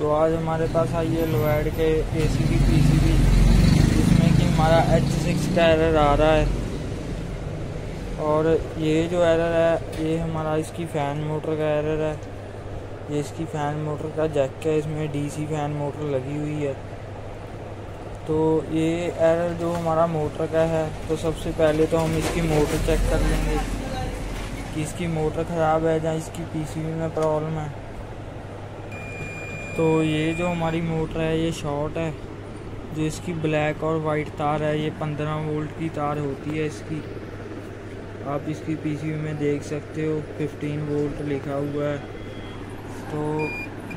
तो आज हमारे पास आई है लोएड के A C B P C B जिसमें कि हमारा एच सिक्स का एरर आ रहा है। और ये जो एरर है, ये हमारा इसकी फ़ैन मोटर का एरर है। ये इसकी फ़ैन मोटर का जैक है, इसमें डीसी फ़ैन मोटर लगी हुई है। तो ये एरर जो हमारा मोटर का है तो सबसे पहले तो हम इसकी मोटर चेक कर लेंगे कि इसकी मोटर ख़राब है या इसकी पीसीबी में प्रॉब्लम है। तो ये जो हमारी मोटर है, ये शॉर्ट है। जो इसकी ब्लैक और वाइट तार है, ये 15 वोल्ट की तार होती है इसकी। आप इसकी पीसीबी में देख सकते हो 15 वोल्ट लिखा हुआ है। तो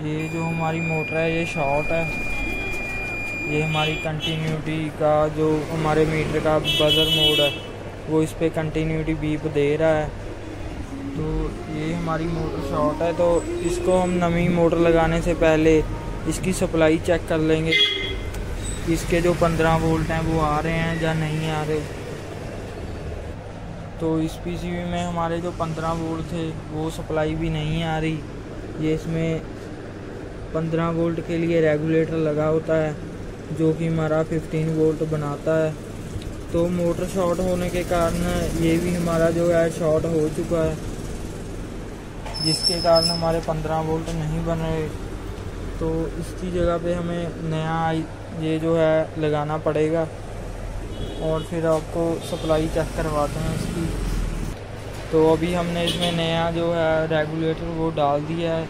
ये जो हमारी मोटर है, ये शॉर्ट है। ये हमारी कंटिन्यूटी का जो हमारे मीटर का बज़र मोड है, वो इस पर कंटिन्यूटी बीप दे रहा है। तो ये हमारी मोटर शॉर्ट है तो इसको हम नवी मोटर लगाने से पहले इसकी सप्लाई चेक कर लेंगे। इसके जो 15 वोल्ट हैं, वो आ रहे हैं या नहीं आ रहे। तो इस पीसीबी में हमारे जो 15 वोल्ट थे, वो सप्लाई भी नहीं आ रही। ये इसमें 15 वोल्ट के लिए रेगुलेटर लगा होता है, जो कि हमारा 15 वोल्ट बनाता है। तो मोटर शॉर्ट होने के कारण ये भी हमारा जो है शॉर्ट हो चुका है। जिसके कारण हमारे 15 वोल्ट नहीं बन रहे। तो इसकी जगह पे हमें नया ये जो है, लगाना पड़ेगा। और फिर आपको सप्लाई चेक करवाते हैं इसकी। तो अभी हमने इसमें नया जो है, रेगुलेटर वो डाल दिया है।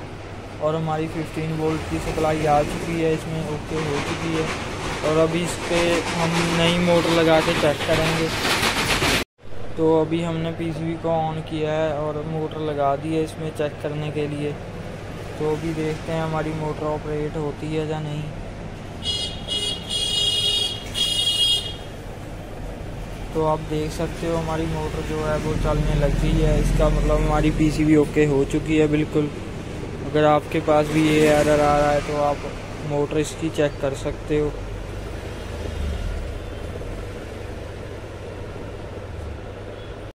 और हमारी 15 वोल्ट की सप्लाई आ चुकी है, इसमें ओके हो चुकी है। और अभी इस पर हम नई मोटर लगा के चेक करेंगे। तो अभी हमने पीसीबी को ऑन किया है और मोटर लगा दी है इसमें चेक करने के लिए। तो अभी देखते हैं हमारी मोटर ऑपरेट होती है या नहीं। तो आप देख सकते हो हमारी मोटर जो है वो चलने लग गई है। इसका मतलब हमारी पीसीबी ओके हो चुकी है बिल्कुल। अगर आपके पास भी ये एरर आ रहा है तो आप मोटर इसकी चेक कर सकते हो।